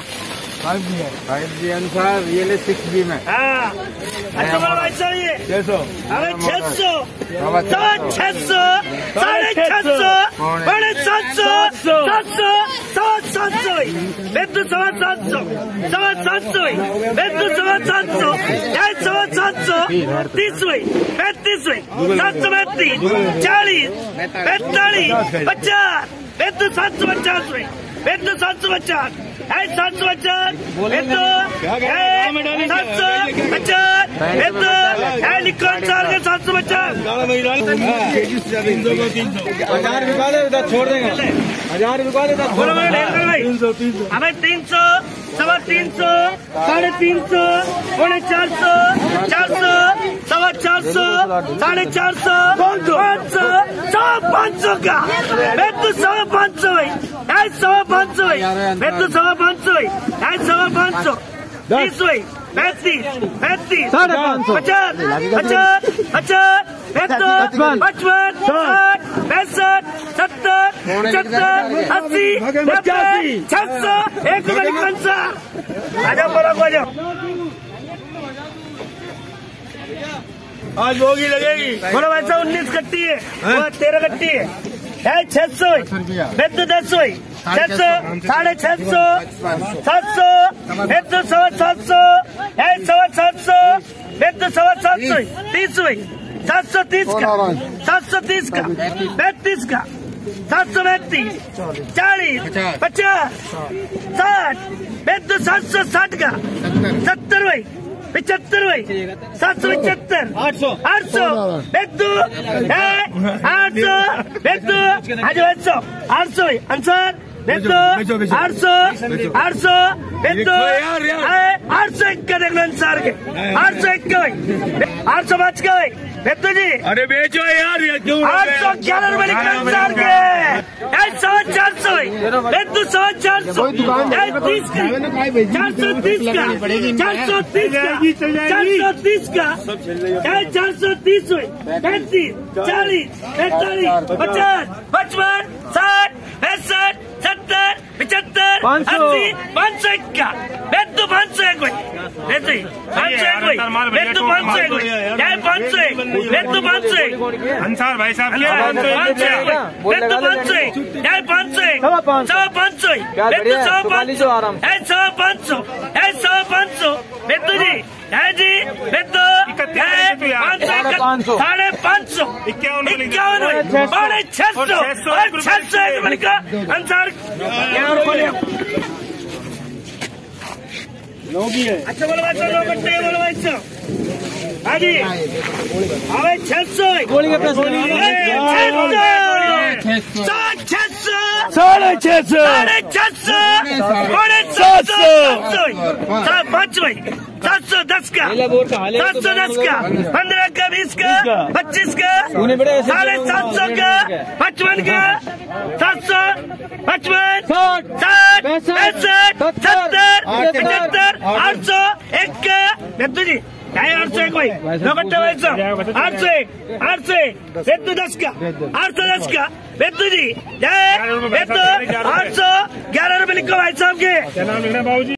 Five G है। Five G अनुसार real six जी में। हाँ। अच्छा छह सौ। अरे छह सौ। छह सौ। साढ़े छह सौ। बड़े सात सौ। सात सौ। सवा सात सौ। बेतु सवा सात सौ। सवा सात सौ। बेतु सवा सात सौ। ढाई सवा सात सौ। तीस हुई पैंतीस हुई सात सौ पैंतीस। चालीस। पैंतालीस। पचास। बेतु सात सौ पचास हुई बेतु सात सौ। पचास है सात सौ पचास। है सात सौ। पचास बेतु है निकॉन चार के सात सौ पचास हज़ार रुपया दे छोड़ देंगे। हज़ार रुपया दे बोलो भाई। हमें तीन सौ सवा तीन सौ साढ़े तीन सौ पौने सौ चार सौ। साढ़े चार सौ पाँच सौ सवा पाँच सौ का मैं तो सवा पाँच सौ है ढाई सवा पाँच सौ है मैं तो सवा पाँच सौ है ढाई सवा पाँच सौ तीस हुई पैंतीस पैंतीस पचास पचास पचास पचपन पचपन साठ पैंसठ सत्तर पचहत्तर अस्सी नब्बे छह सौ एक सौ पचपन सा आ जाओ बोलो आ आज बोगी लगेगी। बोलो वैसा उन्नीस कट्टी है। तेरह कट्टी है। है छह सौ? दस हुई छह सौ साढ़े छह सौ सात सौ। फिर तो सवा सात सौ। है सवा सात सौ। तो सवा सात सौ तीस। हुई। सात सौ तीस का। सात सौ तीस का। पैंतीस। का। सात सौ पैंतीस। चालीस। पचास। साठ। तो सात सौ साठ का। सत्तर हुई। पिछहत्तर भाई। सात सौ पचहत्तर। आठ सौ। आठ सौ। दो आठ सौ। दो आज आठ सौ। आठ सौ भाई। आंसर? आठ सौ। आठ सौ। आठ सौ एक का देखना आंसर के। आठ सौ एक का हुई आठ सौ पाँच का हुई बेतु जी। अरे बेचो यार ये क्यों आठ सौ ग्यारह रुपए निकले आंसर के। एक चार सौ चार तीस का। चार सौ तीस का। चार सौ तीस का। चार सौ तीस का। चार सौ तीस पैंतीस चालीस पैंतालीस पचास पचपन साठ पैंसठ सत्तर पिछहत्तर अस्सी पाँच सौ एक का बेतु पाँच हुई बेतु पाँच हुई बेतु पाँच है पाँच पाँच अंसार भाई साहब पाँच बेतु पाँच सौ एक है पाँच सौ एक सवा सौ बेतु सवा सौ है सवा सौ पाँच बेतु जी है जी बेतु है पाँच सौ। साढ़े पाँच सौ। इक्यावन। इक्यावन साढ़े छह सौ। छह सौ। और छह सौ एक मिनट का अंसार अच्छा बोलो भाई चलो बट्टे बोलो भाई सौ हाँ जी। अरे छह सौ गोली के पैसे छह सौ। साढ़े छह सौ। साढ़े छह सौ। पौने सात सौ पाँच भाई। सात सौ दस का। सात सौ दस का। पंद्रह का बीस का पच्चीस का। साढ़े सात सौ का पचपन का। सात सौ पचपन। साठ। पैंसठ। सत्तर। पचहत्तर आठ सौ एक का बेतु जी ढाई आठ सौ एक भाई नौकट्टे भाई सौ आठ सौ एक आठ सौ एक बेतु दस का आठ सौ दस का जय बेतु आठ सौ ग्यारह रुपए लिखो भाई साहब